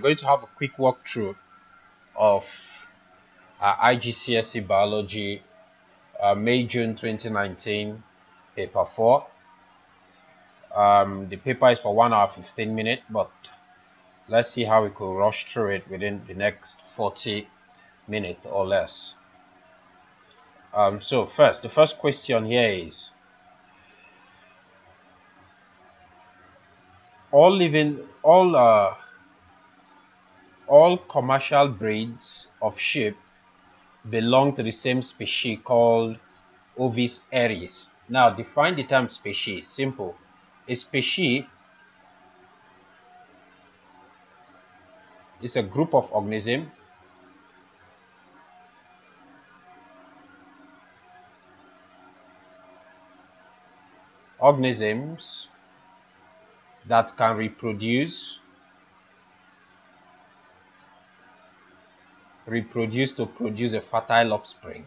we're going to have a quick walkthrough of our IGCSE Biology uh, May June 2019 paper 4. Um, the paper is for 1 hour 15 minutes, but let's see how we could rush through it within the next 40 minutes or less. Um, so first, the first question here is all living all uh, all commercial breeds of sheep belong to the same species called Ovis aries. Now define the term species. Simple. A species is a group of organisms organisms that can reproduce reproduce to produce a fertile offspring.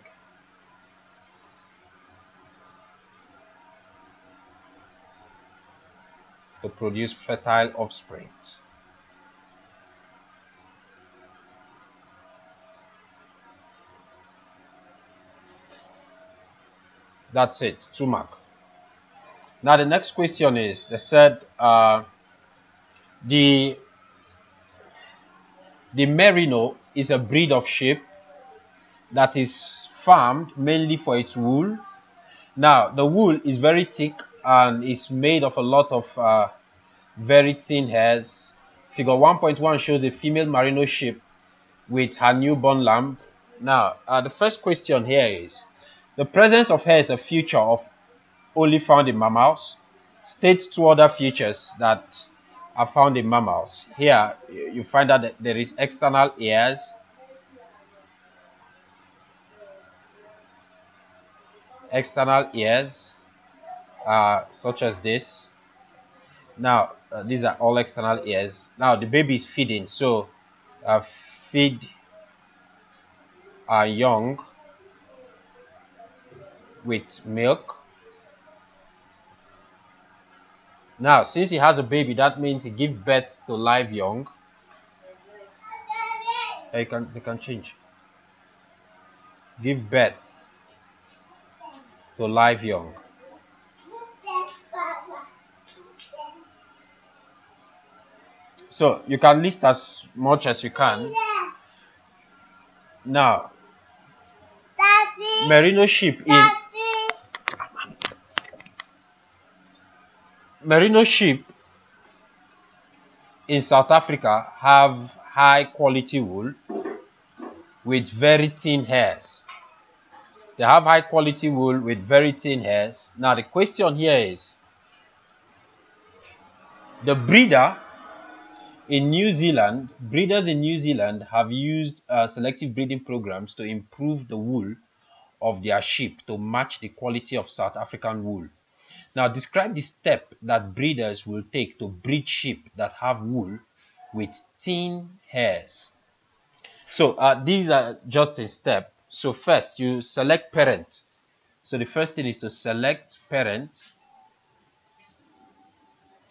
To produce fertile offsprings. That's it, two mark. Now the next question is, they said uh, the the Merino is a breed of sheep that is farmed mainly for its wool. Now the wool is very thick and is made of a lot of uh, very thin hairs. Figure 1.1 shows a female merino sheep with her newborn lamb. Now uh, the first question here is, the presence of hair is a feature of only found in mammals. State two other features that are found in mammals. Here, you find that there is external ears, external ears, uh, such as this. Now, uh, these are all external ears. Now, the baby is feeding, so uh, feed our young with milk Now, since he has a baby, that means he gives birth to live young. They can they can change. Give birth to live young. So you can list as much as you can. Now, merino sheep in merino sheep in South Africa have high quality wool with very thin hairs. They have high quality wool with very thin hairs. Now the question here is the breeder in New Zealand, breeders in New Zealand have used uh, selective breeding programs to improve the wool of their sheep to match the quality of South African wool. Now describe the step that breeders will take to breed sheep that have wool with thin hairs. So uh, these are just a step. So first you select parent. So the first thing is to select parent.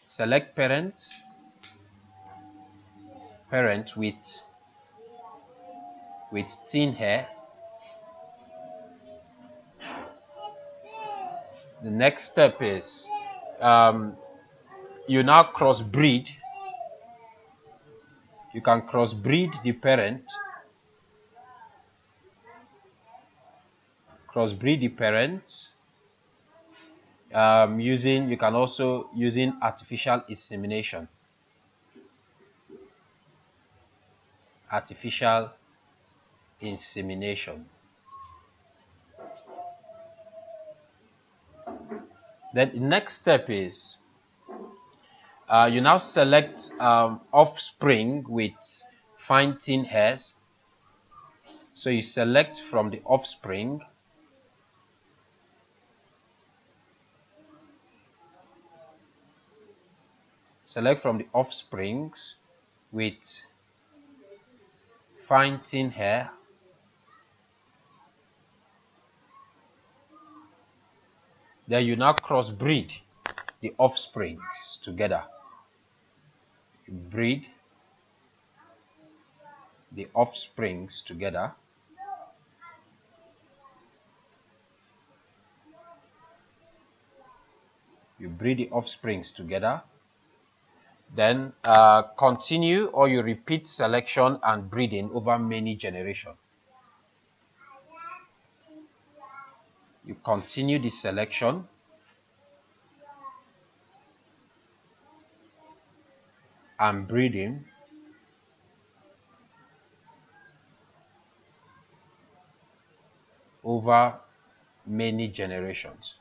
Select parent. Parent with with thin hair the next step is um, you now crossbreed. You can crossbreed the parent. Crossbreed the parent um, using you can also using artificial insemination. Artificial insemination Then the next step is uh, you now select um, offspring with fine thin hairs. So you select from the offspring select from the offsprings with fine thin hair Then you now crossbreed the offsprings together. You breed the offsprings together. You breed the offsprings together. Then uh, continue or you repeat selection and breeding over many generations you continue the selection and breeding over many generations.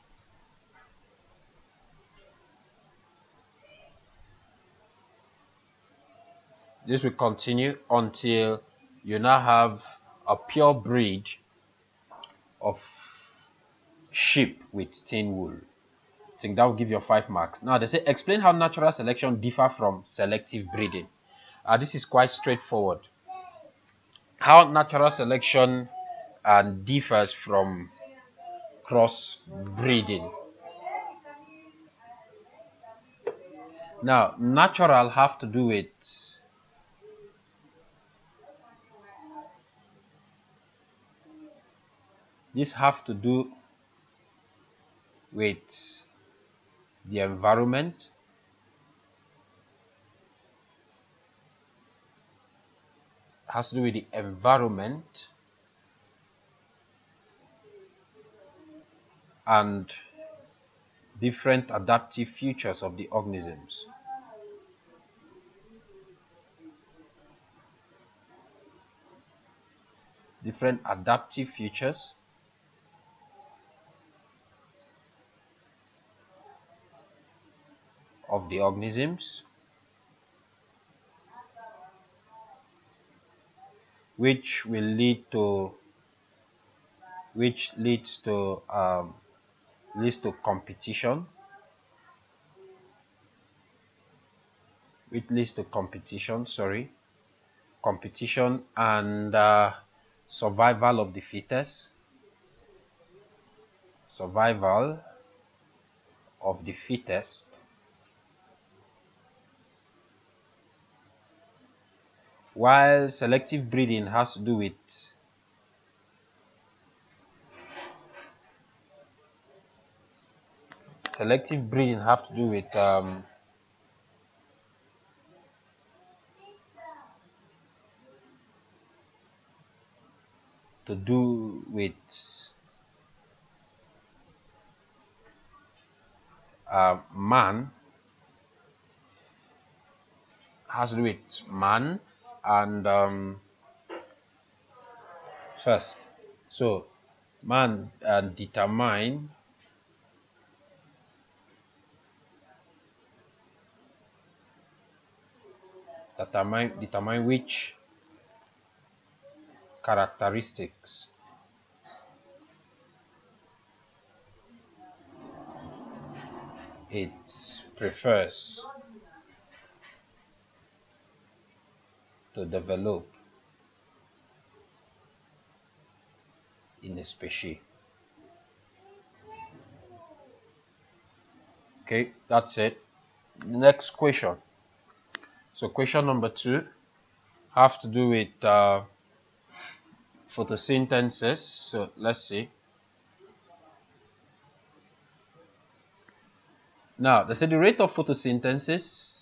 This will continue until you now have a pure breed of sheep with thin wool. I think that will give you five marks. Now they say explain how natural selection differ from selective breeding. Uh, this is quite straightforward. How natural selection uh, differs from cross breeding. Now, natural have to do with this have to do with the environment. Has to do with the environment. And different adaptive features of the organisms. Different adaptive features of the organisms which will lead to which leads to um, leads to competition which leads to competition sorry competition and uh, survival of the fittest survival of the fittest while selective breeding has to do with selective breeding have to do with um, to do with uh, man has to do with man and um, first so man uh, determine determine determine which characteristics it prefers to develop in a species. Okay, that's it. Next question. So question number two have to do with uh, photosynthesis. So let's see. Now, they say the rate of photosynthesis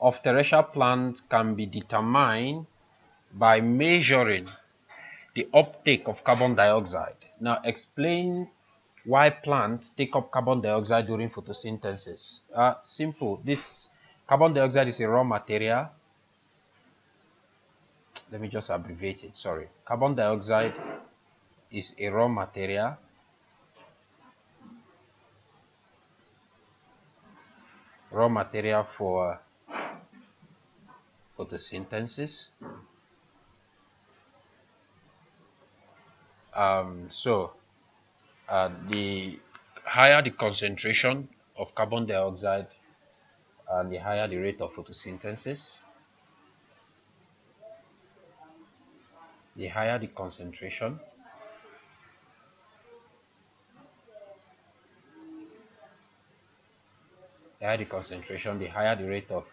of terrestrial plants can be determined by measuring the uptake of carbon dioxide. Now, explain why plants take up carbon dioxide during photosynthesis. Uh, simple. This carbon dioxide is a raw material. Let me just abbreviate it. Sorry. Carbon dioxide is a raw material raw material for photosynthesis. Um, so, uh, the higher the concentration of carbon dioxide and the higher the rate of photosynthesis, the higher the concentration, the higher the concentration, the higher the rate of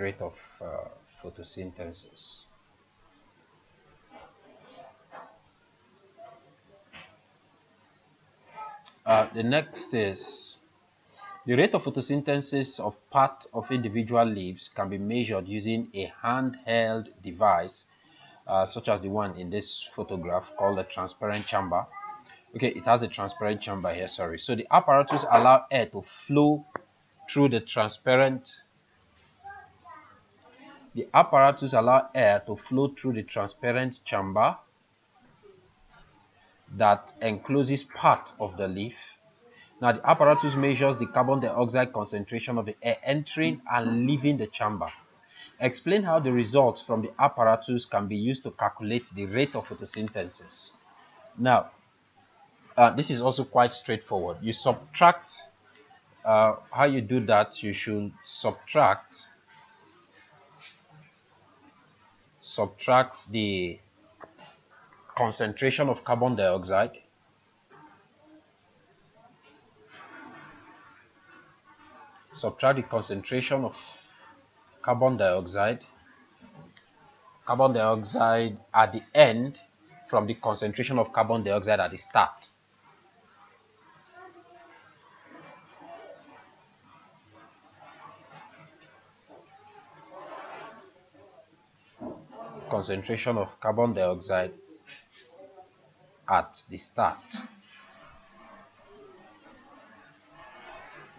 rate of uh, photosynthesis. Uh, the next is the rate of photosynthesis of part of individual leaves can be measured using a handheld device uh, such as the one in this photograph called a transparent chamber. Okay, it has a transparent chamber here, sorry. So the apparatus allow air to flow through the transparent the apparatus allow air to flow through the transparent chamber that encloses part of the leaf. Now the apparatus measures the carbon dioxide concentration of the air entering and leaving the chamber. Explain how the results from the apparatus can be used to calculate the rate of photosynthesis. Now, uh, this is also quite straightforward. You subtract, uh, how you do that, you should subtract subtract the concentration of carbon dioxide. Subtract the concentration of carbon dioxide. Carbon dioxide at the end from the concentration of carbon dioxide at the start concentration of carbon dioxide at the start.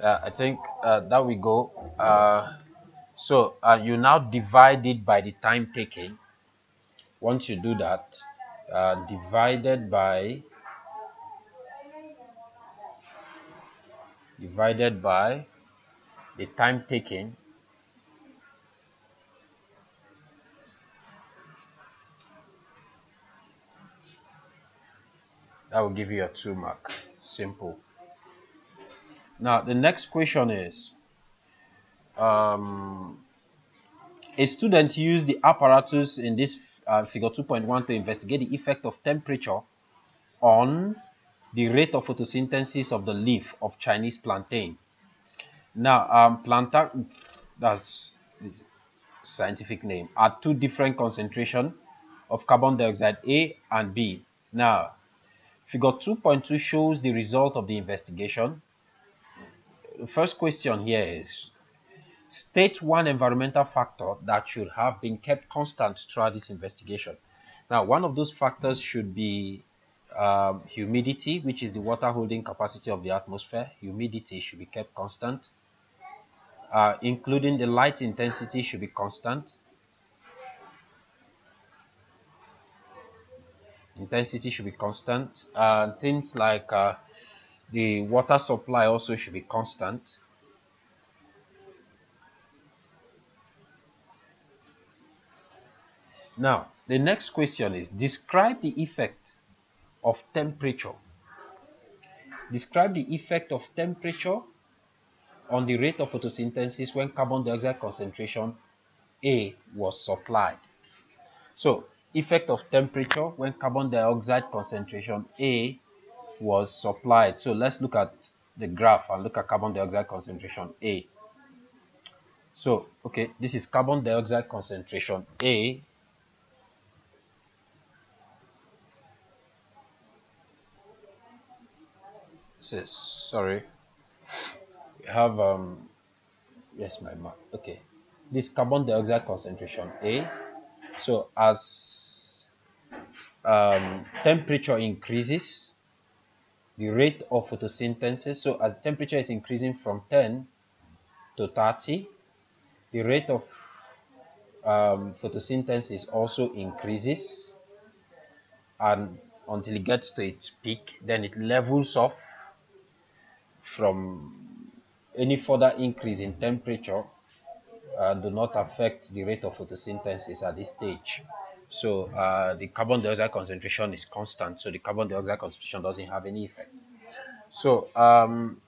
Uh, I think uh, that we go. Uh, so uh, you now divide it by the time taken. Once you do that, uh, divided by divided by the time taken that will give you a 2 mark simple now the next question is um, a student used the apparatus in this uh, figure 2.1 to investigate the effect of temperature on the rate of photosynthesis of the leaf of Chinese plantain. Now, um, plantain, that's scientific name, are two different concentration of carbon dioxide A and B. Now, Figure 2.2 shows the result of the investigation. The first question here is, state one environmental factor that should have been kept constant throughout this investigation. Now, one of those factors should be um, humidity, which is the water holding capacity of the atmosphere. Humidity should be kept constant, uh, including the light intensity should be constant. Intensity should be constant. And things like uh, the water supply also should be constant. Now the next question is describe the effect of temperature. Describe the effect of temperature on the rate of photosynthesis when carbon dioxide concentration A was supplied. So effect of temperature when carbon dioxide concentration A was supplied. So let's look at the graph and look at carbon dioxide concentration A. So, okay, this is carbon dioxide concentration A. This is, sorry, we have, um, yes, my mark, okay. This carbon dioxide concentration A. So as um, temperature increases, the rate of photosynthesis, so as temperature is increasing from 10 to 30, the rate of um, photosynthesis also increases and until it gets to its peak, then it levels off from any further increase in temperature uh, do not affect the rate of photosynthesis at this stage. So uh, the carbon dioxide concentration is constant. So the carbon dioxide concentration doesn't have any effect. So um,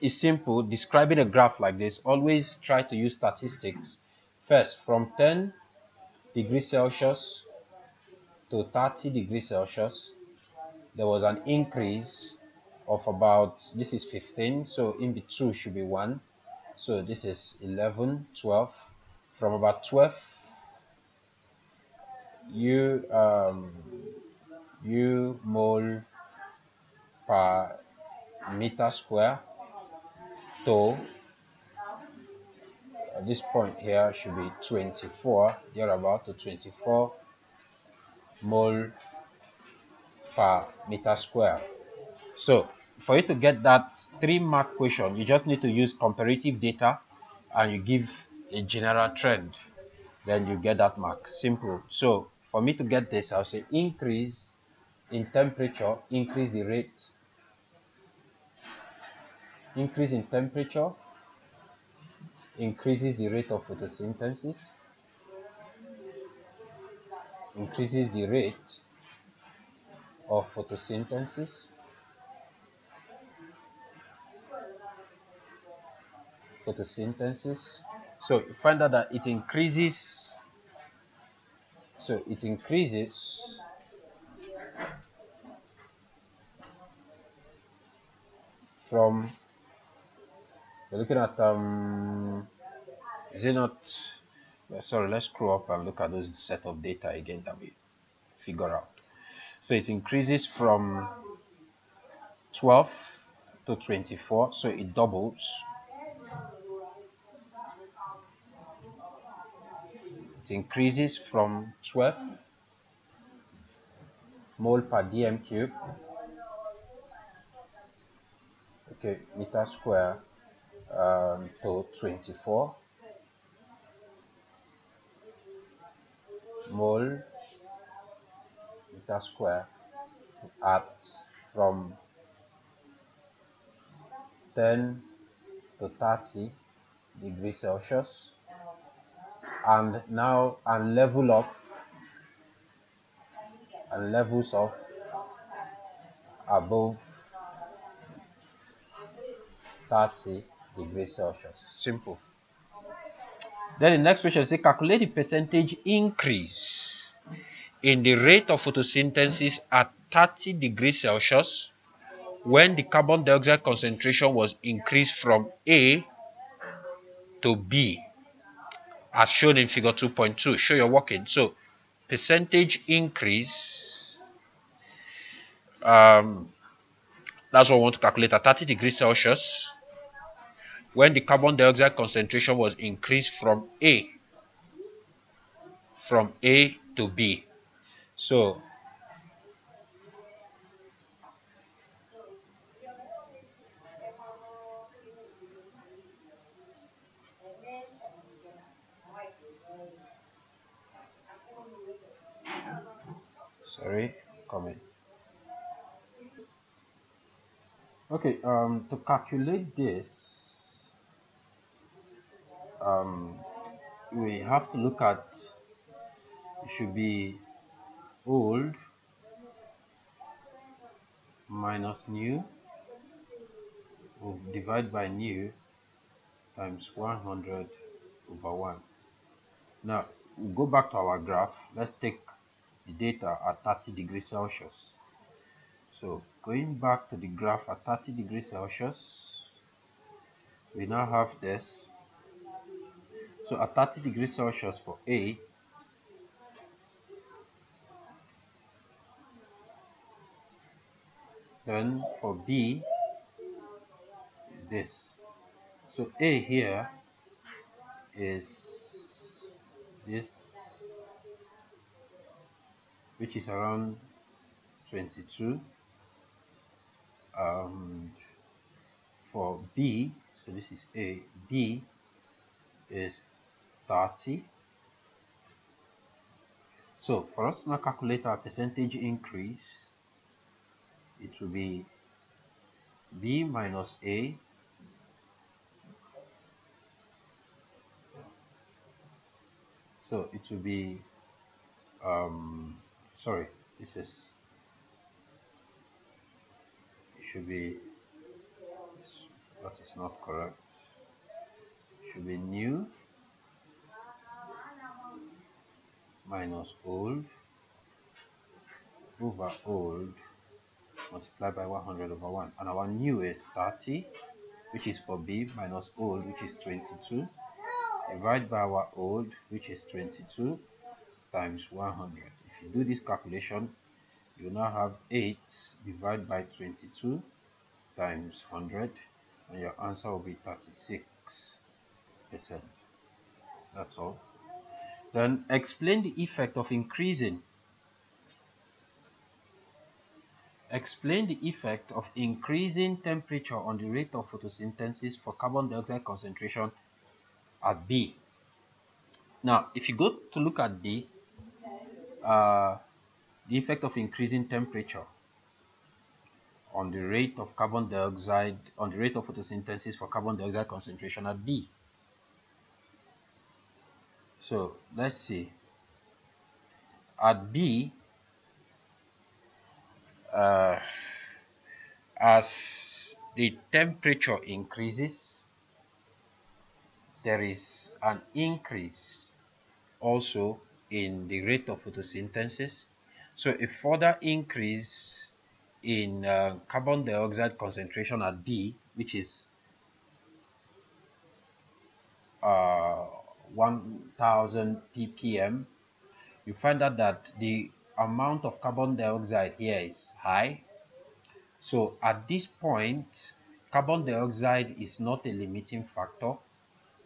it's simple. Describing a graph like this, always try to use statistics. First, from 10 degrees Celsius to 30 degrees Celsius, there was an increase of about, this is 15, so in between should be 1. So this is 11, 12, from about 12 u um, u mole per meter square to at this point here should be 24 about to 24 mole per meter square. So for you to get that three mark question you just need to use comparative data and you give a general trend then you get that mark. Simple. So for me to get this i'll say increase in temperature increase the rate. Increase in temperature increases the rate of photosynthesis. Increases the rate of photosynthesis. Photosynthesis. So you find out that it increases so it increases. From we're looking at um is it not sorry let's scroll up and look at those set of data again that we figure out. So it increases from 12 to 24 so it doubles it increases from 12 mole per dm cube okay meter square um, to 24 mole meter square at from 10 to 30 degrees Celsius and now and level up and levels off above 30 degrees Celsius. Simple. Then the next question is calculate the percentage increase in the rate of photosynthesis at 30 degrees Celsius when the carbon dioxide concentration was increased from A to B as shown in figure 2.2. Show your working. So percentage increase um, that's what we want to calculate at 30 degrees Celsius when the carbon dioxide concentration was increased from A from A to B. So sorry comment okay um to calculate this um we have to look at it should be old minus new. We'll divide by new times 100 over 1 now we'll go back to our graph. Let's take the data at 30 degrees Celsius. So going back to the graph at 30 degrees Celsius, we now have this. So at 30 degrees Celsius for A, then for B is this. So A here is this which is around 22 and for B so this is A B is 30 so for us now calculate our percentage increase it will be B minus A so it will be um, sorry this is it should be that is not correct. Should be new minus old over old multiplied by 100 over 1 and our new is 30 which is for b minus old which is 22 divide by our old which is 22 times 100 if you do this calculation you now have 8 divided by 22 times 100 and your answer will be 36 percent. That's all. Then explain the effect of increasing. Explain the effect of increasing temperature on the rate of photosynthesis for carbon dioxide concentration at B. Now, if you go to look at B uh, the effect of increasing temperature on the rate of carbon dioxide on the rate of photosynthesis for carbon dioxide concentration at B. So let's see. At B, uh, as the temperature increases, there is an increase also in the rate of photosynthesis. So a further increase in uh, carbon dioxide concentration at B, which is uh, 1000 ppm, you find out that the amount of carbon dioxide here is high. So at this point, carbon dioxide is not a limiting factor.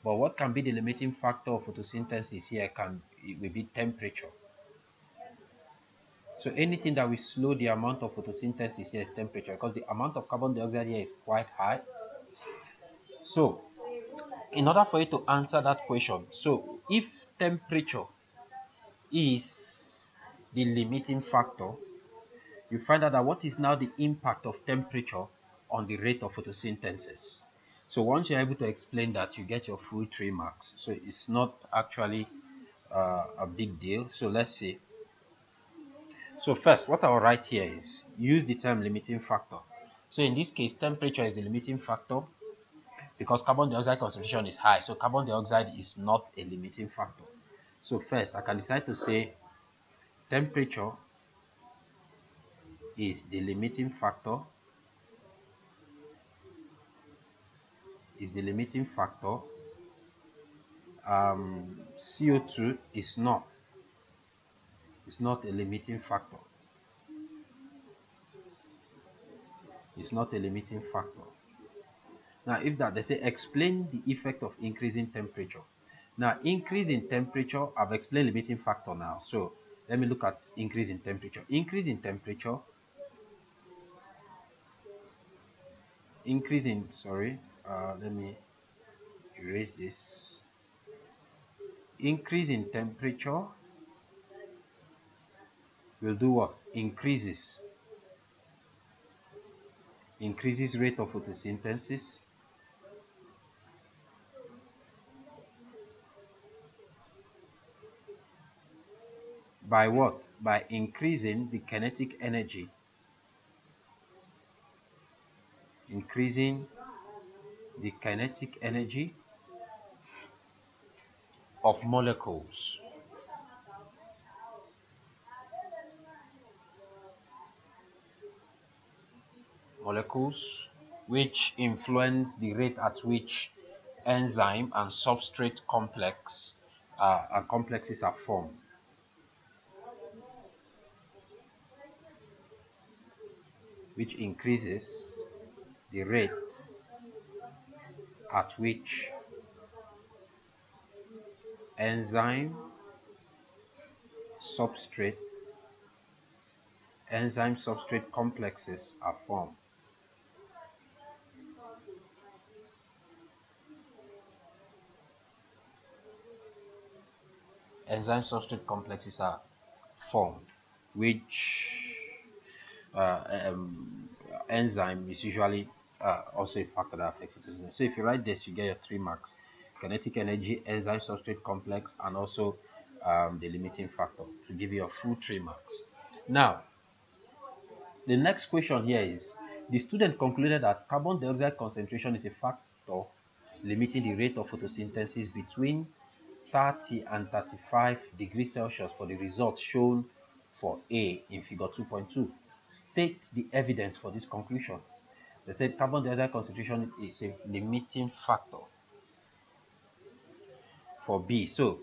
But what can be the limiting factor of photosynthesis here can it will be temperature. So anything that will slow the amount of photosynthesis here is temperature because the amount of carbon dioxide here is quite high. So in order for you to answer that question, so if temperature is the limiting factor, you find out that what is now the impact of temperature on the rate of photosynthesis. So once you're able to explain that, you get your full three marks. So it's not actually uh, a big deal. So let's see. So first, what I'll write here is use the term limiting factor. So in this case, temperature is the limiting factor because carbon dioxide concentration is high. So carbon dioxide is not a limiting factor. So first, I can decide to say temperature is the limiting factor is the limiting factor um, CO2 is not it's not a limiting factor. It's not a limiting factor. Now if that they say explain the effect of increasing temperature. Now increase in temperature I've explained limiting factor now. So let me look at increase in temperature. Increase in temperature increase in sorry uh, let me erase this. Increase in temperature will do what increases increases rate of photosynthesis by what? By increasing the kinetic energy. Increasing the kinetic energy of molecules. Molecules which influence the rate at which enzyme and substrate complex uh, and complexes are formed. which increases the rate at which enzyme substrate enzyme substrate complexes are formed. Enzyme substrate complexes are formed which uh, um, enzyme is usually uh, also a factor that affects photosynthesis. So if you write this, you get your three marks: kinetic energy, enzyme substrate complex, and also um, the limiting factor to give you a full three marks. Now, the next question here is: the student concluded that carbon dioxide concentration is a factor limiting the rate of photosynthesis between 30 and 35 degrees Celsius for the result shown for A in figure 2.2 state the evidence for this conclusion. They said carbon dioxide concentration is a limiting factor for B. So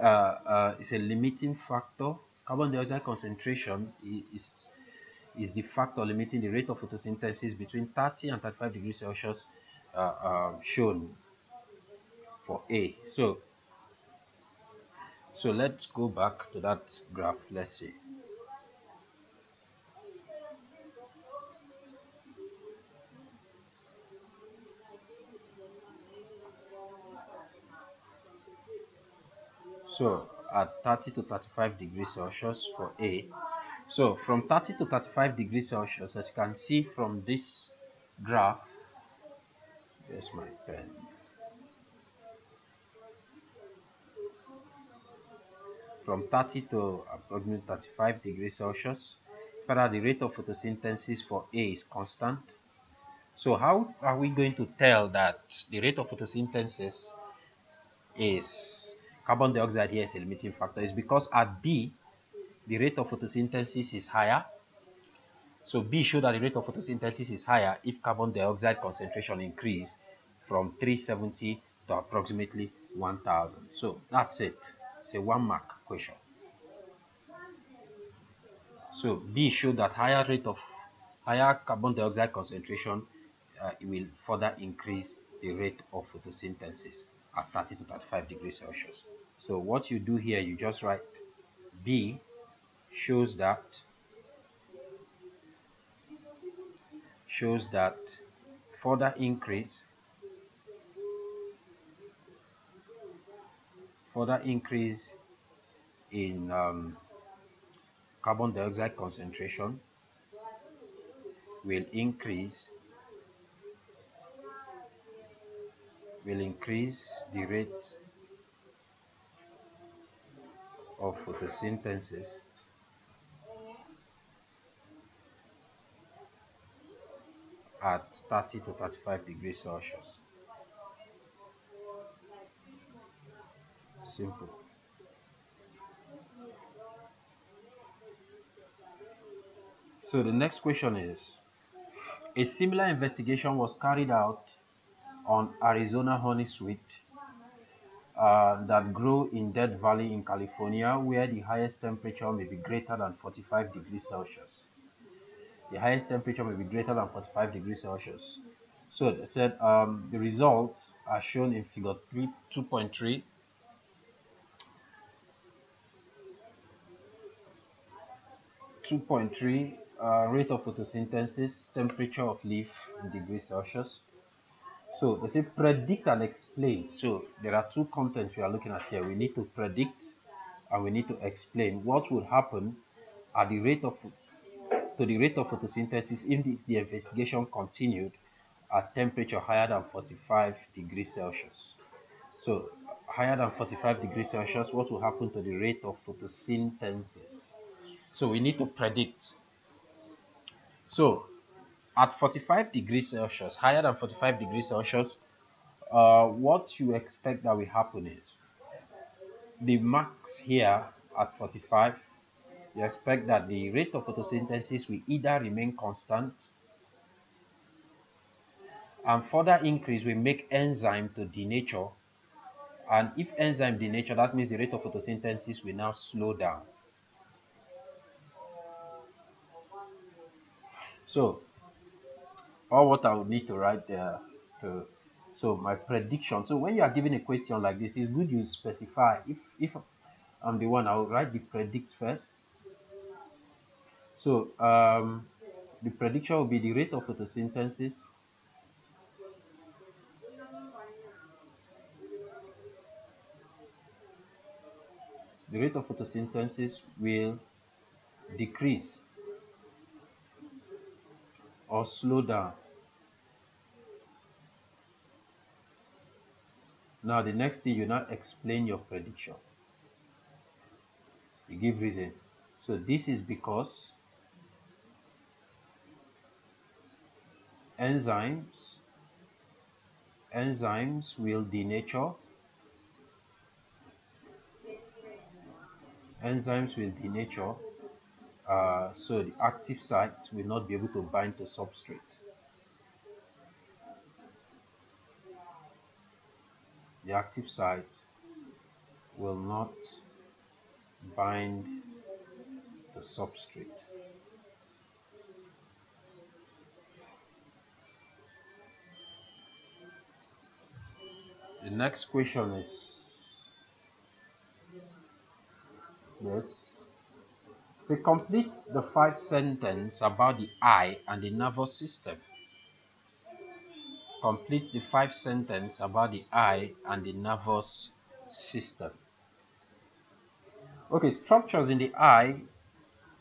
uh, uh, it's a limiting factor. Carbon dioxide concentration is, is the factor limiting the rate of photosynthesis between 30 and 35 degrees Celsius uh, uh, shown for A. So, so let's go back to that graph. Let's see. so at 30 to 35 degrees celsius for a so from 30 to 35 degrees celsius as you can see from this graph there's my pen from 30 to approximately 35 degrees celsius further the rate of photosynthesis for a is constant so how are we going to tell that the rate of photosynthesis is carbon dioxide here is a limiting factor is because at B, the rate of photosynthesis is higher. So B showed that the rate of photosynthesis is higher if carbon dioxide concentration increase from 370 to approximately 1000. So that's it. It's a one mark question. So B showed that higher rate of higher carbon dioxide concentration uh, will further increase the rate of photosynthesis at 30 to 35 degrees Celsius. So what you do here, you just write B shows that shows that further increase further increase in um, carbon dioxide concentration will increase will increase the rate of photosynthesis at 30 to 35 degrees Celsius. Simple. So the next question is, a similar investigation was carried out on Arizona honey sweet uh, that grow in Death Valley in California, where the highest temperature may be greater than 45 degrees Celsius. The highest temperature may be greater than 45 degrees Celsius. So they said um, the results are shown in figure 3, 2.3. Two point three uh, rate of photosynthesis, temperature of leaf in degrees Celsius. So they say predict and explain. So there are two contents we are looking at here. We need to predict and we need to explain what will happen at the rate of to the rate of photosynthesis if the, the investigation continued at temperature higher than 45 degrees Celsius. So higher than 45 degrees Celsius, what will happen to the rate of photosynthesis? So we need to predict. So at 45 degrees Celsius, higher than 45 degrees Celsius, uh, what you expect that will happen is the max here at 45, you expect that the rate of photosynthesis will either remain constant and further increase will make enzyme to denature and if enzyme denature that means the rate of photosynthesis will now slow down so all what I would need to write there to so my prediction so when you are given a question like this it's good you specify. If if I'm the one I'll write the predict first. So um, the prediction will be the rate of photosynthesis. The rate of photosynthesis will decrease or slow down. Now the next thing you now explain your prediction. You give reason. So this is because enzymes enzymes will denature enzymes will denature uh, so the active site will not be able to bind to substrate. The active site will not bind the substrate. The next question is this. So complete the five sentence about the eye and the nervous system. Complete the five sentence about the eye and the nervous system. Okay, structures in the eye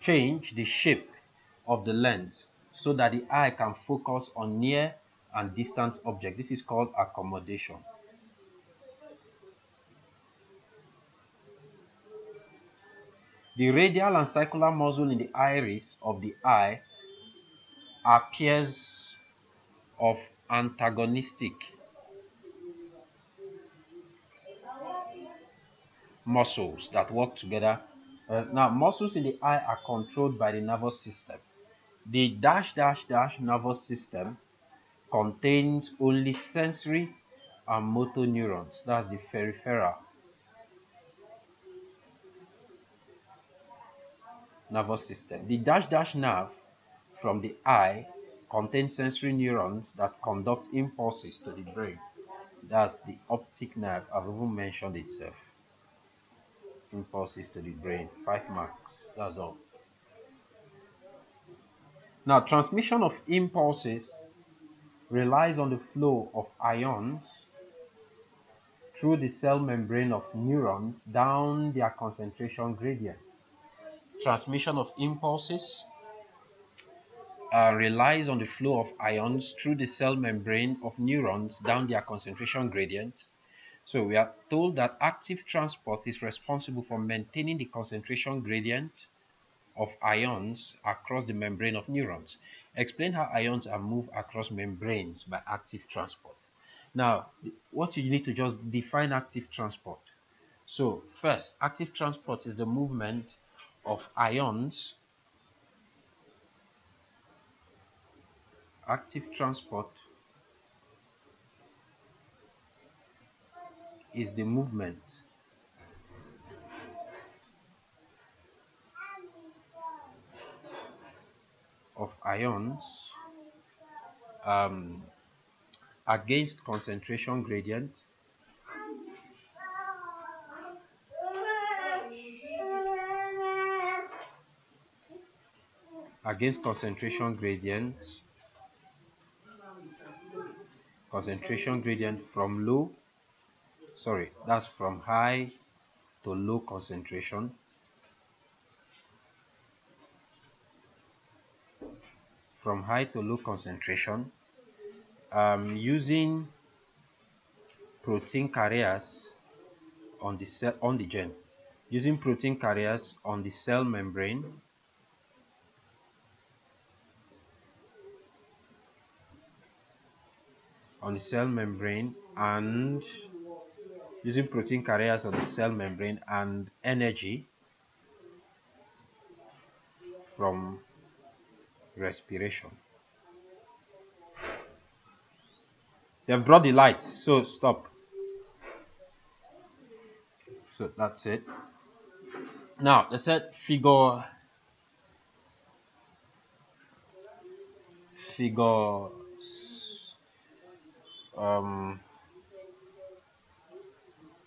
change the shape of the lens so that the eye can focus on near and distant objects. This is called accommodation. The radial and circular muscle in the iris of the eye are pairs of antagonistic muscles that work together. Uh, now, muscles in the eye are controlled by the nervous system. The dash dash dash nervous system contains only sensory and motor neurons. That's the peripheral nervous system. The dash dash nerve from the eye contains sensory neurons that conduct impulses to the brain. That's the optic nerve. I've even mentioned itself impulses to the brain. Five marks. That's all. Now, transmission of impulses relies on the flow of ions through the cell membrane of neurons down their concentration gradient. Transmission of impulses uh, relies on the flow of ions through the cell membrane of neurons down their concentration gradient so we are told that active transport is responsible for maintaining the concentration gradient of ions across the membrane of neurons. Explain how ions are moved across membranes by active transport. Now, what you need to just define active transport. So, first, active transport is the movement of ions. Active transport is the movement of ions um, against concentration gradient against concentration gradient concentration gradient from low sorry that's from high to low concentration. From high to low concentration. Um, using protein carriers on the cell on the gene using protein carriers on the cell membrane on the cell membrane and using protein carriers on the cell membrane and energy from respiration. They have brought the light, so stop. So that's it. Now, they said figure figure um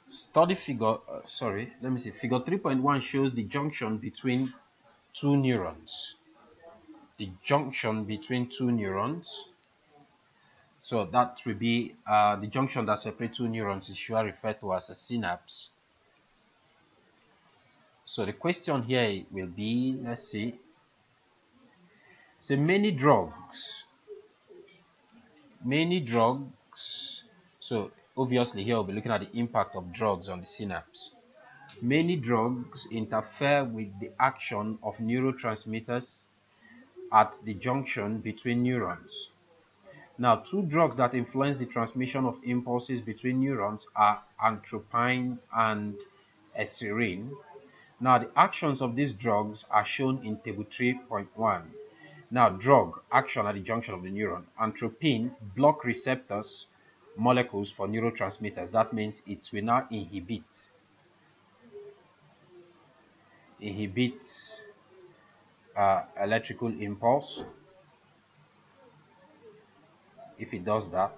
study figure uh, sorry let me see. Figure 3.1 shows the junction between two neurons. The junction between two neurons. So that will be uh, the junction that separates two neurons is usually referred to as a synapse. So the question here will be let's see. So many drugs many drugs so Obviously, here we'll be looking at the impact of drugs on the synapse. Many drugs interfere with the action of neurotransmitters at the junction between neurons. Now, two drugs that influence the transmission of impulses between neurons are atropine and eserine. Now, the actions of these drugs are shown in table 3.1. Now, drug action at the junction of the neuron. Atropine block receptors molecules for neurotransmitters. That means it will now inhibit inhibits uh, electrical impulse if it does that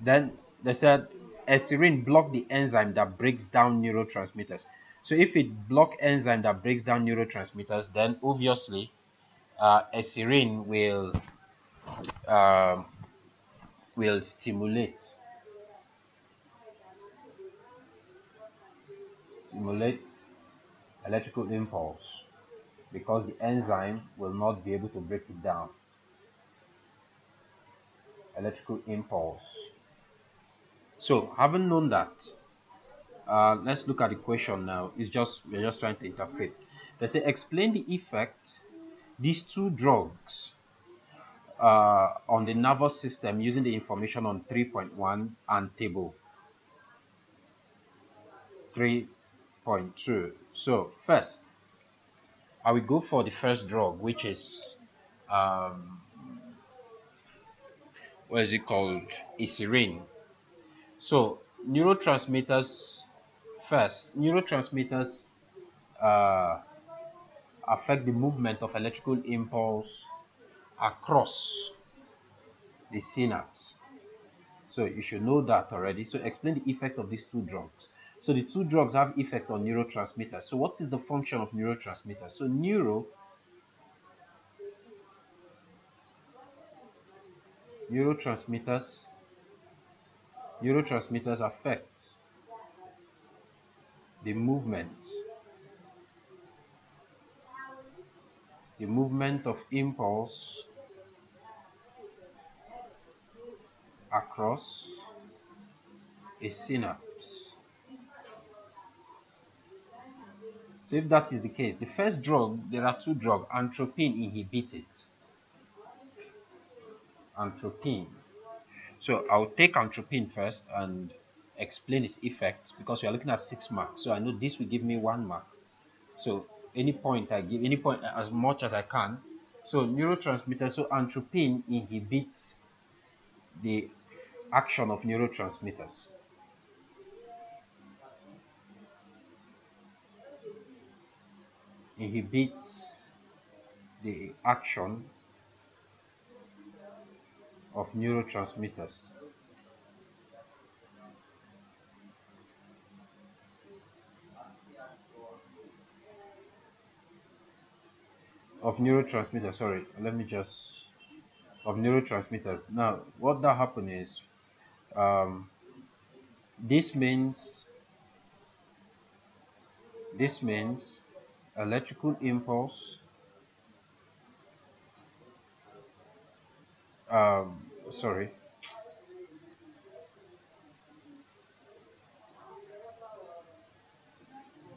then they said serine block the enzyme that breaks down neurotransmitters so if it block enzyme that breaks down neurotransmitters then obviously uh, will um, will stimulate stimulate electrical impulse because the enzyme will not be able to break it down. Electrical impulse. So having known that uh, let's look at the question now. It's just we're just trying to interpret. They say explain the effect these two drugs uh, on the nervous system using the information on 3.1 and table 3.2 so first I will go for the first drug which is um, what is it called? Serine so neurotransmitters first neurotransmitters uh, affect the movement of electrical impulse across the synapse. So you should know that already. So explain the effect of these two drugs. So the two drugs have effect on neurotransmitters. So what is the function of neurotransmitters? So neuro neurotransmitters neurotransmitters affect the movement the movement of impulse across a synapse. So if that is the case the first drug there are two drugs atropine inhibits it. Atropine so I'll take atropine first and explain its effects because we are looking at six marks. So I know this will give me one mark. So any point I give any point as much as I can so neurotransmitter so atropine inhibits the action of neurotransmitters inhibits the action of neurotransmitters. Of neurotransmitters, sorry, let me just of neurotransmitters. Now, what that happen is um, this means this means electrical impulse um, sorry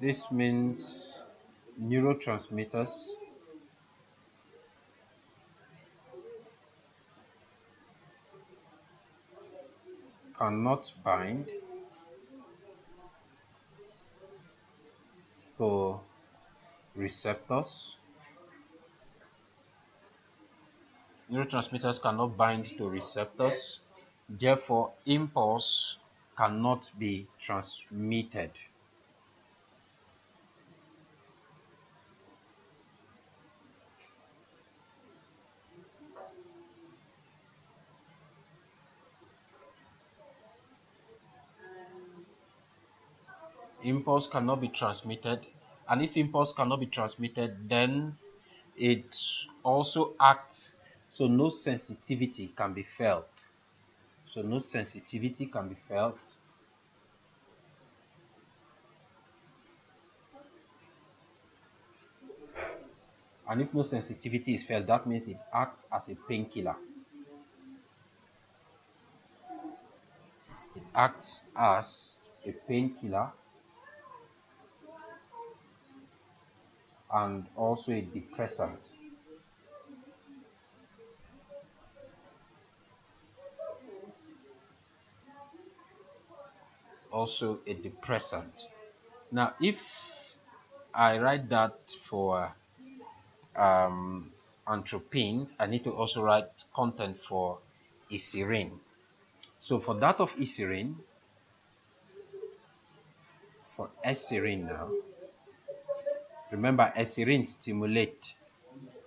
this means neurotransmitters cannot bind. To receptors. Neurotransmitters cannot bind to receptors, therefore impulse cannot be transmitted. Impulse cannot be transmitted and if impulse cannot be transmitted then it also acts so no sensitivity can be felt. So no sensitivity can be felt. And if no sensitivity is felt, that means it acts as a painkiller. It acts as a painkiller and also a depressant. also a depressant. Now, if I write that for um, atropine, I need to also write content for serine. So for that of serine, for serine now, Remember, eserine stimulate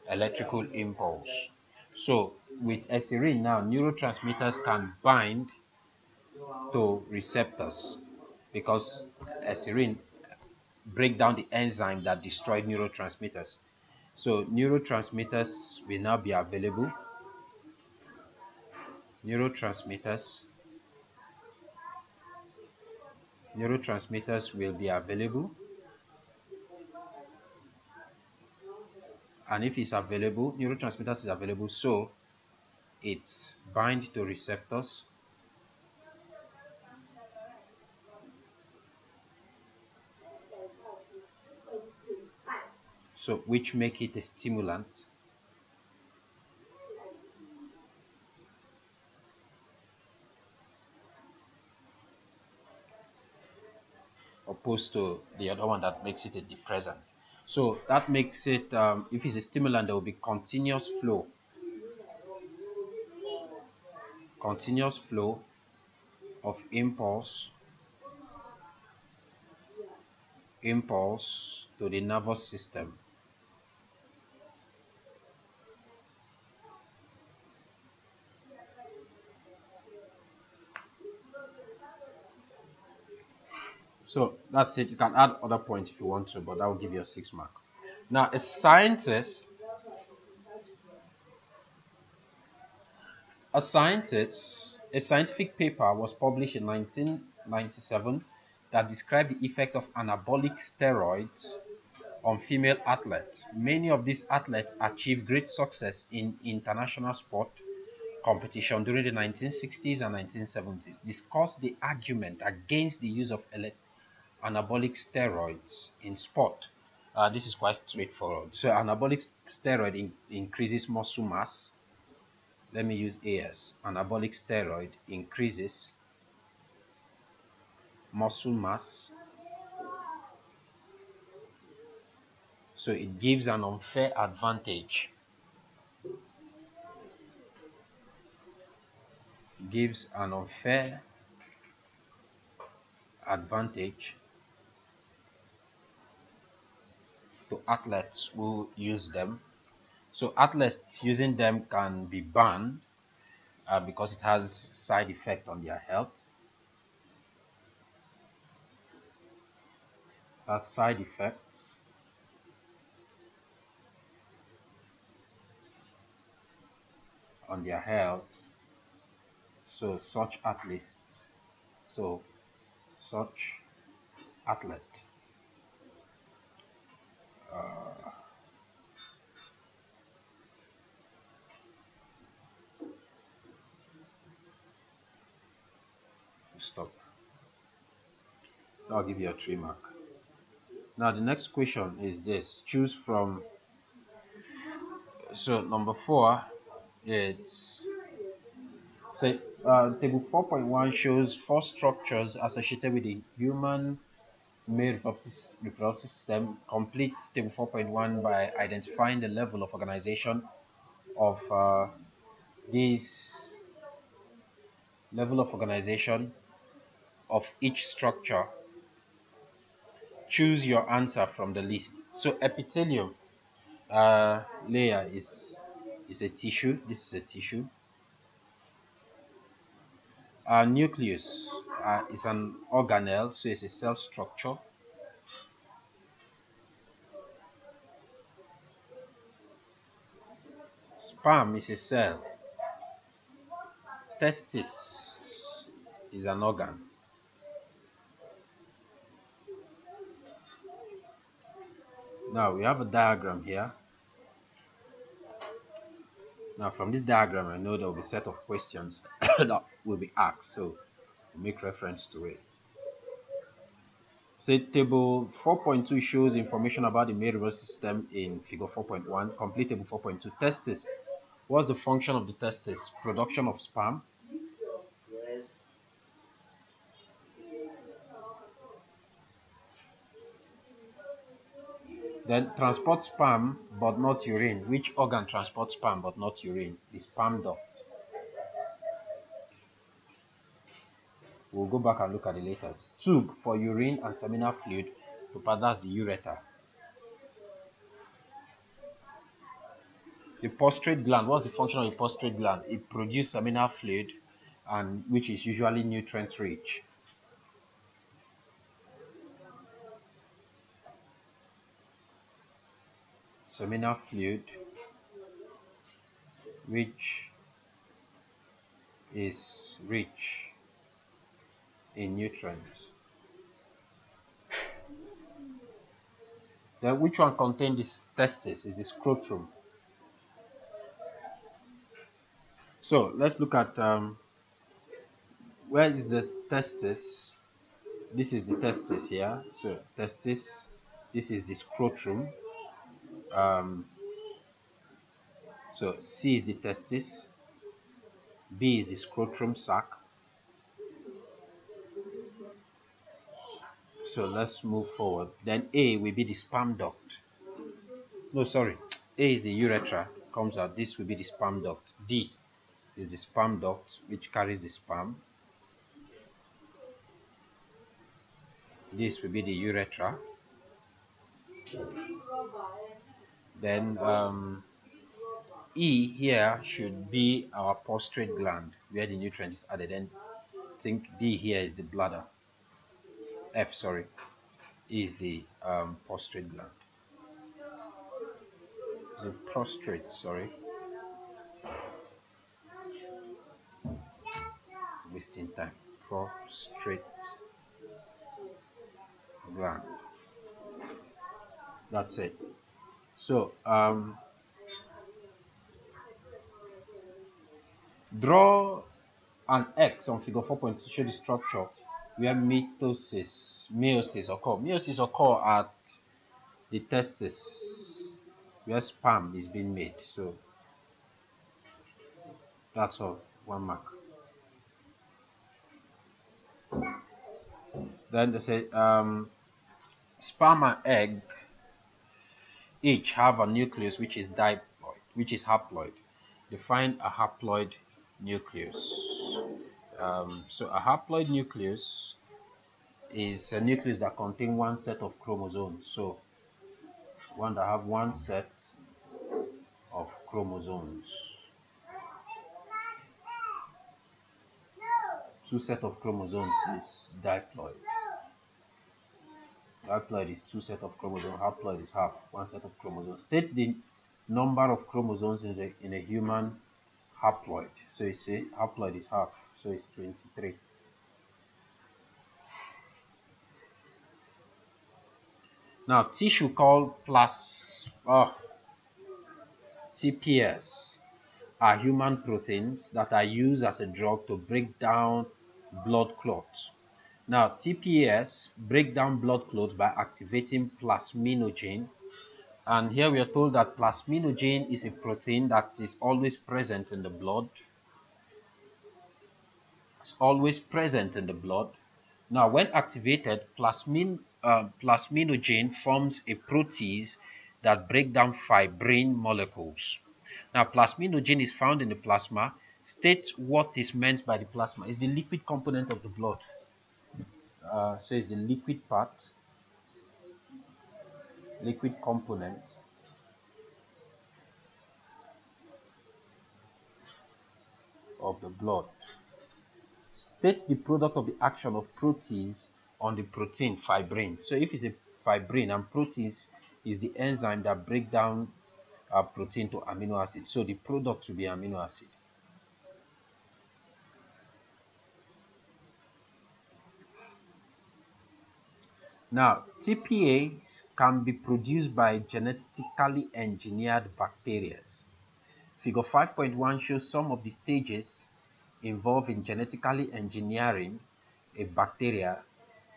electrical impulse. So with eserine now, neurotransmitters can bind to receptors because eserine break down the enzyme that destroyed neurotransmitters. So neurotransmitters will now be available. Neurotransmitters neurotransmitters will be available and if it's available neurotransmitters is available so it's bind to receptors. So which make it a stimulant. Opposed to the other one that makes it a depressant so that makes it um, if it's a stimulant there will be continuous flow continuous flow of impulse impulse to the nervous system. So that's it. You can add other points if you want to, but that will give you a six mark. Now, a scientist, a scientist, a scientific paper was published in 1997 that described the effect of anabolic steroids on female athletes. Many of these athletes achieved great success in international sport competition during the 1960s and 1970s. Discuss the argument against the use of anabolic steroids in sport. Uh, this is quite straightforward. So anabolic steroid in increases muscle mass. Let me use AS. Anabolic steroid increases muscle mass so it gives an unfair advantage gives an unfair advantage to athletes who use them. So athletes using them can be banned uh, because it has side effect on their health. Has side effects. On their health. So such athletes so such athlete uh, stop. I'll give you a three mark. Now the next question is this. Choose from so number four it's say uh, table 4.1 shows four structures associated with the human male reproductive, reproductive system complete table 4.1 by identifying the level of organization of uh, this level of organization of each structure choose your answer from the list. So epithelium uh, layer is is a tissue. This is a tissue. Uh, nucleus uh, is an organelle, so it's a cell structure. Sperm is a cell. Testis is an organ. now we have a diagram here now from this diagram I know there will be a set of questions that will be asked so we'll make reference to it. Say table 4.2 shows information about the male system in figure 4.1 complete table 4.2 testis. What's the function of the testis? Production of sperm Then transport sperm but not urine. Which organ transports sperm but not urine? The sperm duct. We'll go back and look at the letters. Tube for urine and seminal fluid to pass the ureter. The prostate gland. What's the function of the prostate gland? It produces seminal fluid and which is usually nutrient rich. Seminal fluid which is rich in nutrients. Then which one contains this testis is the scrotum. So let's look at um, where is the testis? This is the testis here. So testis this is the scrotum um, so C is the testis B is the scrotum sac. So let's move forward. Then A will be the sperm duct. No sorry. A is the urethra comes out. This will be the sperm duct. D is the sperm duct which carries the sperm. This will be the urethra then um, E here should be our prostrate gland where the nutrient is added. And think D here is the bladder. F sorry is the um, prostrate gland. The prostrate sorry. Wasting time. Prostrate gland. That's it so um, draw an X on figure 4.2 to show the structure where mitosis meiosis occur. Meiosis occur at the testis where sperm is being made. So that's all one mark. Then they say um, sperm and egg each have a nucleus which is diploid which is haploid. Define a haploid nucleus. Um, so a haploid nucleus is a nucleus that contains one set of chromosomes. So one that have one set of chromosomes. Two set of chromosomes is diploid Diploid is two set of chromosomes, haploid is half, one set of chromosomes. State the number of chromosomes in a, in a human haploid. So you see, haploid is half, so it's 23. Now, tissue called plus ah, oh, TPAs are human proteins that are used as a drug to break down blood clots. Now, TPAs break down blood clots by activating plasminogen. And here we are told that plasminogen is a protein that is always present in the blood. It's always present in the blood. Now, when activated, plasmin, uh, plasminogen forms a protease that break down fibrin molecules. Now, plasminogen is found in the plasma. State what is meant by the plasma. It's the liquid component of the blood. Uh, so it's the liquid part, liquid component. of the blood. State the product of the action of protease on the protein fibrin. So if it's a fibrin and protease is the enzyme that break down a protein to amino acid. So the product will be amino acid. Now, TPAs can be produced by genetically engineered bacteria. Figure 5.1 shows some of the stages involved in genetically engineering a bacteria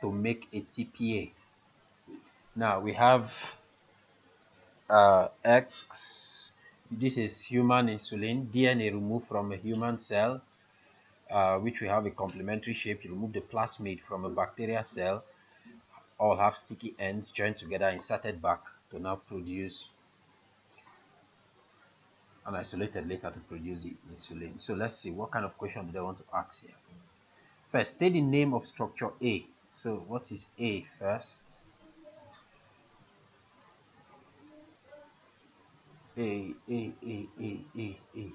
to make a TPA. Now, we have uh, X, this is human insulin, DNA removed from a human cell, uh, which we have a complementary shape. You remove the plasmid from a bacteria cell all have sticky ends joined together inserted back to now produce and isolated later to produce the insulin. So let's see what kind of question do they want to ask here. First, state the name of structure A. So what is A first? A, A, A, A, A, A.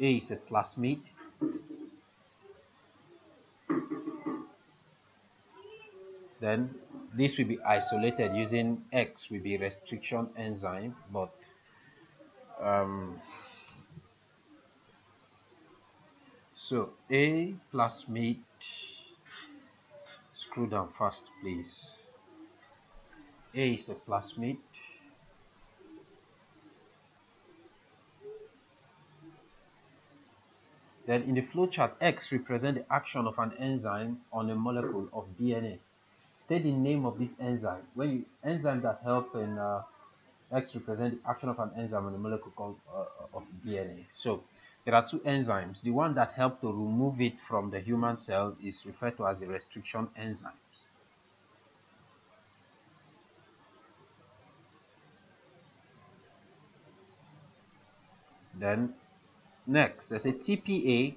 A is a plasmid. Then this will be isolated using X will be restriction enzyme, but um, so A plasmid screw down first please A is a plasmid Then in the flowchart, X represents the action of an enzyme on a molecule of DNA. State the name of this enzyme. When you, enzyme that help in uh, X represent the action of an enzyme on a molecule uh, of DNA. So there are two enzymes. The one that help to remove it from the human cell is referred to as the restriction enzymes. Then next, there's a TPA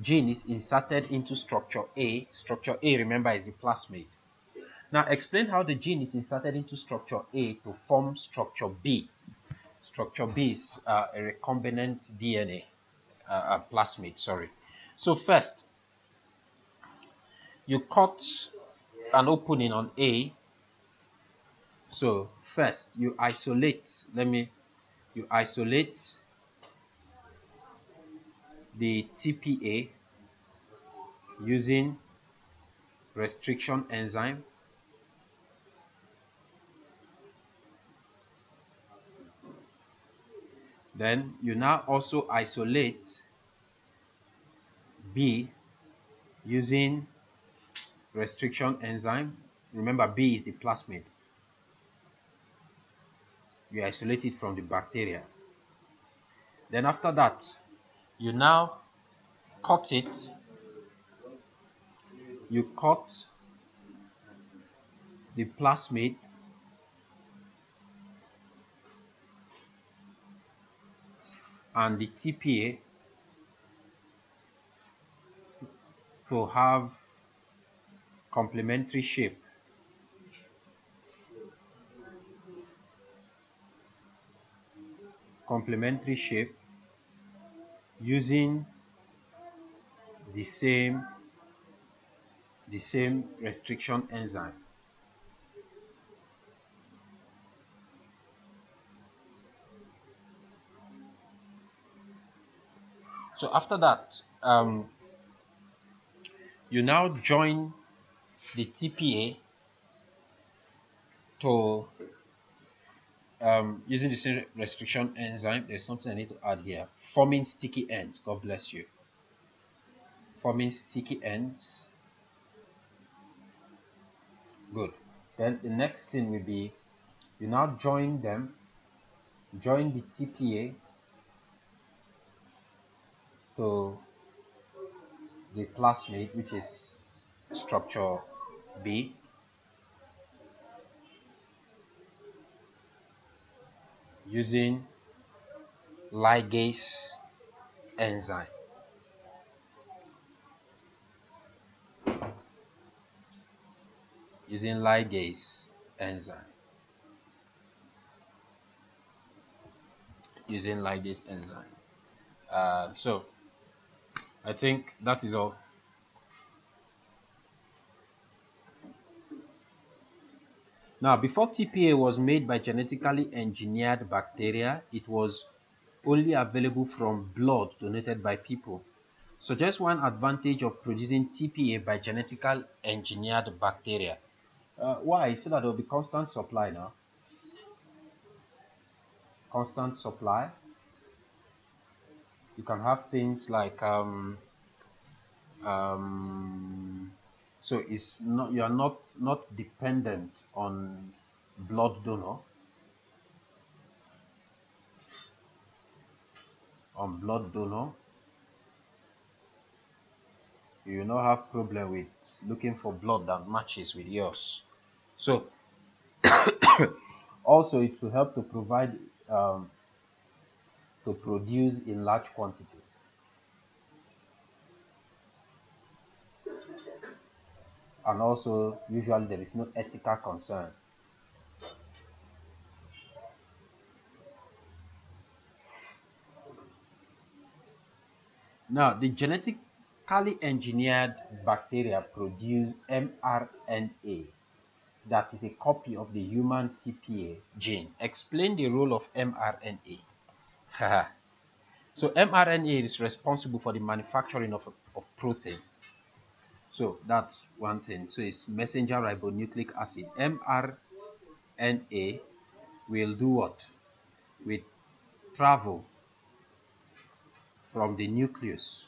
gene is inserted into structure A. Structure A, remember, is the plasmid. Now explain how the gene is inserted into structure A to form structure B. Structure B is uh, a recombinant DNA, uh, a plasmid, sorry. So first, you cut an opening on A. So first, you isolate, let me, you isolate the TPA using restriction enzyme. Then you now also isolate B using restriction enzyme. Remember B is the plasmid. You isolate it from the bacteria. Then after that you now cut it. You cut the plasmid. And the TPA to have complementary shape. Complementary shape using the same the same restriction enzyme. So after that um, you now join the TPA to um, using the same restriction enzyme, there's something I need to add here. Forming sticky ends. God bless you. Forming sticky ends. Good. Then the next thing will be you now join them, join the TPA to the plasmid, which is structure B using ligase enzyme. Using ligase enzyme. Using ligase enzyme. Uh, so, I think that is all. Now, before TPA was made by genetically engineered bacteria, it was only available from blood donated by people. So just one advantage of producing TPA by genetically engineered bacteria. Uh, why? So that there will be constant supply now. Constant supply. You can have things like um, um, so it's not you are not not dependent on blood donor. On blood donor. You will not have problem with looking for blood that matches with yours. So also it will help to provide um, to produce in large quantities and also usually there is no ethical concern. Now, the genetically engineered bacteria produce mRNA that is a copy of the human TPA gene. Explain the role of mRNA. so mRNA is responsible for the manufacturing of, of protein so that's one thing. So it's messenger ribonucleic acid. mRNA will do what? Will travel from the nucleus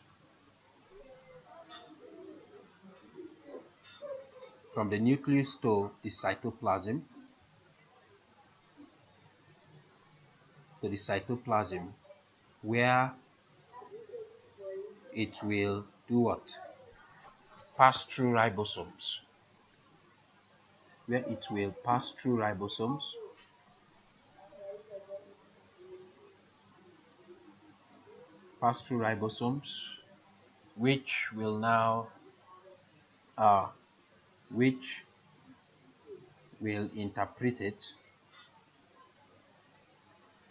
from the nucleus to the cytoplasm to the cytoplasm where it will do what pass through ribosomes. Where it will pass through ribosomes pass through ribosomes which will now uh, which will interpret it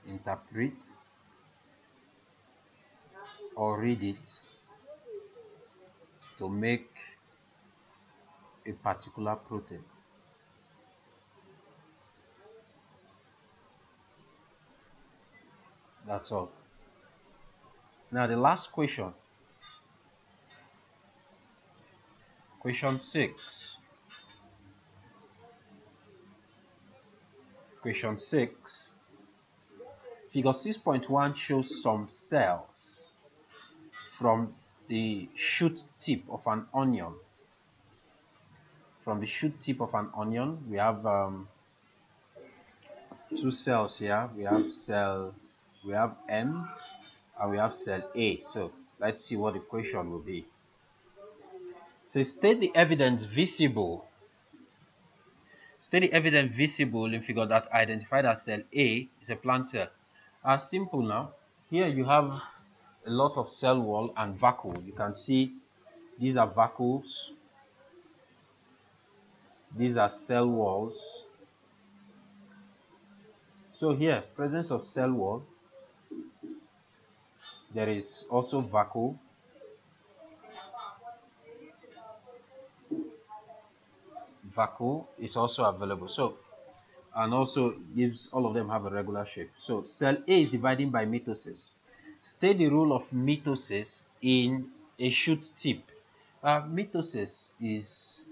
interpret or read it to make a particular protein that's all now the last question. Question 6. Question 6. Figure 6.1 shows some cells from the shoot tip of an onion. From the shoot tip of an onion, we have um, two cells here. We have cell, we have M and we have cell A. So let's see what the question will be. So state the evidence visible. State the evidence visible in figure that identified as cell A is a plant cell. As simple now. Here you have a lot of cell wall and vacuole. You can see these are vacuoles. These are cell walls. So here, presence of cell wall. There is also vacuole vacuole is also available. So and also gives all of them have a regular shape. So cell a is dividing by mitosis. State the role of mitosis in a shoot tip. Uh, mitosis is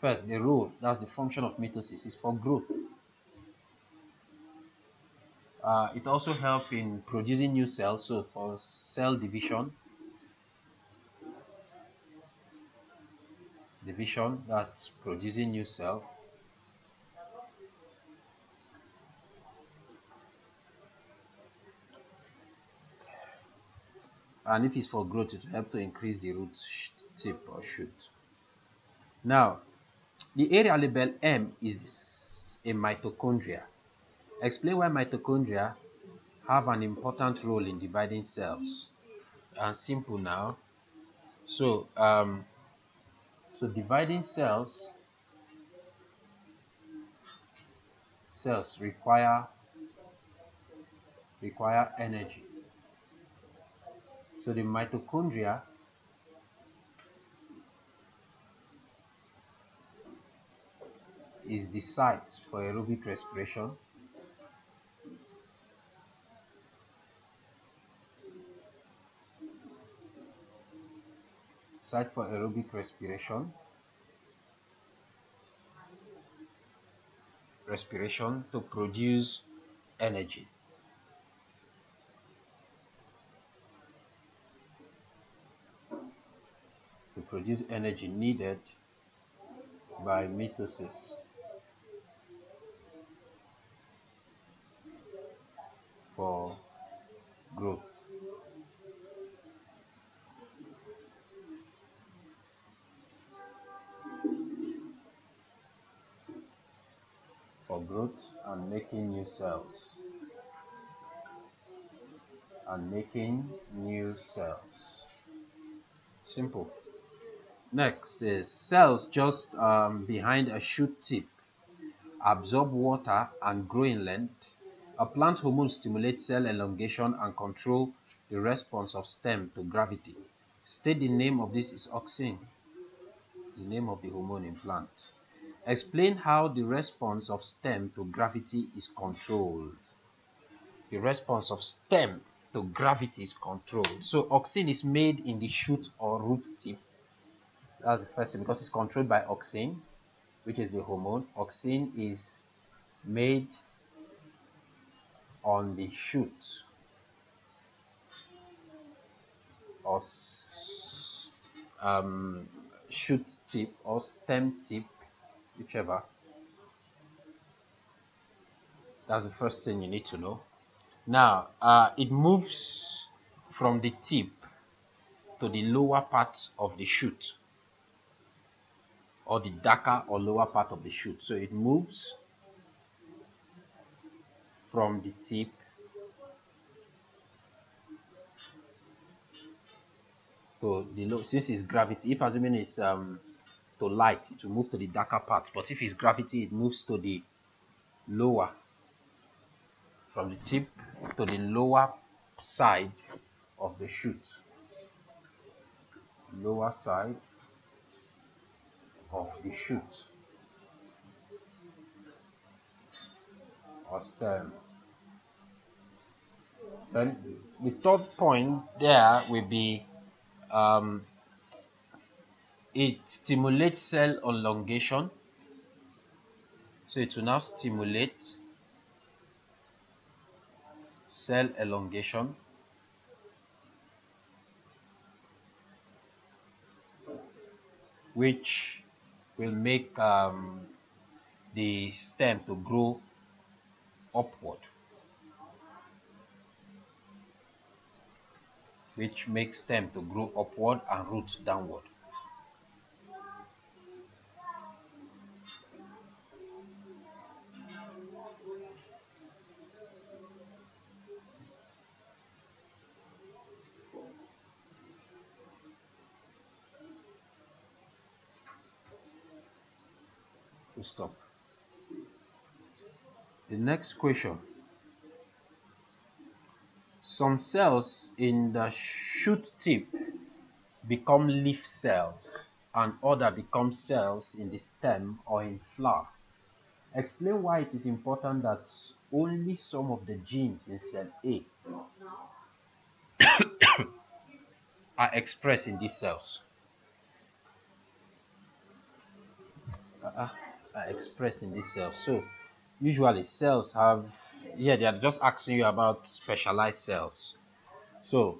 first the role that's the function of mitosis is for growth uh, it also helps in producing new cells, so for cell division, division that's producing new cell. And if it's for growth, it will help to increase the root tip or shoot. Now, the area labeled M is this, a mitochondria. Explain why mitochondria have an important role in dividing cells. And simple now. So, um, so dividing cells, cells require require energy. So the mitochondria is the site for aerobic respiration. Site for aerobic respiration. Respiration to produce energy. To produce energy needed by mitosis for growth. For growth and making new cells. And making new cells. Simple. Next is cells just um, behind a shoot tip. Absorb water and grow in length a plant hormone stimulates cell elongation and control the response of stem to gravity State the name of this is auxin, the name of the hormone in plant. Explain how the response of stem to gravity is controlled. The response of stem to gravity is controlled. So auxin is made in the shoot or root tip. That's the first thing because it's controlled by auxin, which is the hormone. Auxin is made on the shoot or um, shoot tip or stem tip, whichever. That's the first thing you need to know. Now, uh, it moves from the tip to the lower part of the shoot or the darker or lower part of the shoot. So it moves from the tip. To the low since it's gravity if assuming it's um to light it will move to the darker part. But if it's gravity it moves to the lower from the tip to the lower side of the shoot. Lower side of the shoot. Or stem then the third point there will be um, it stimulates cell elongation. So it will now stimulate cell elongation. Which will make um, the stem to grow upward which makes them to grow upward and root downward. stop. The next question some cells in the shoot tip become leaf cells and other become cells in the stem or in flower. Explain why it is important that only some of the genes in cell A are expressed in these cells. Uh, are expressed in these cells. So usually cells have yeah, they are just asking you about specialized cells. So,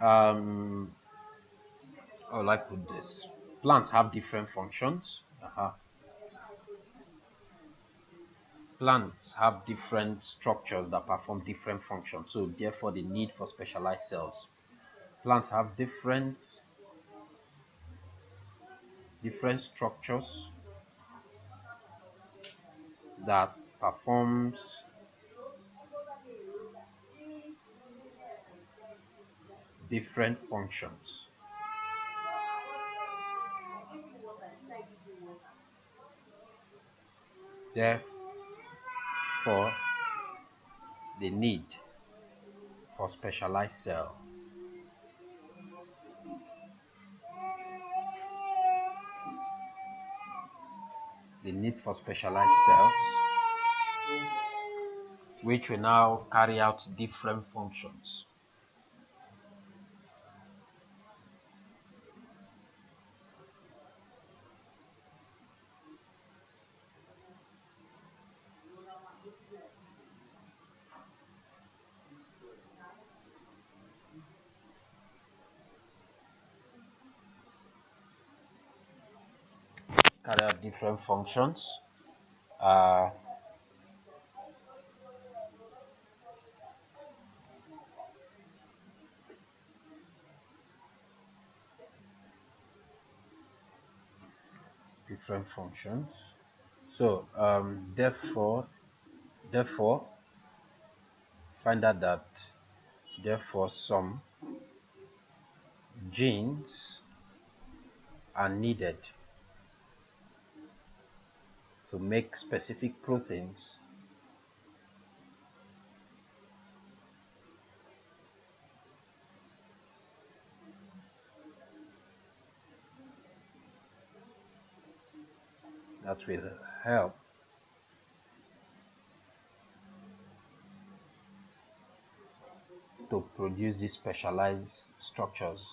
um, how will I put this? Plants have different functions. Uh -huh. Plants have different structures that perform different functions. So, therefore, the need for specialized cells. Plants have different different structures that performs different functions. Therefore, the need for specialized cell the need for specialized cells which will now carry out different functions. carry out different functions uh, functions. So um, therefore therefore find out that therefore some genes are needed to make specific proteins that will help. To produce these specialized structures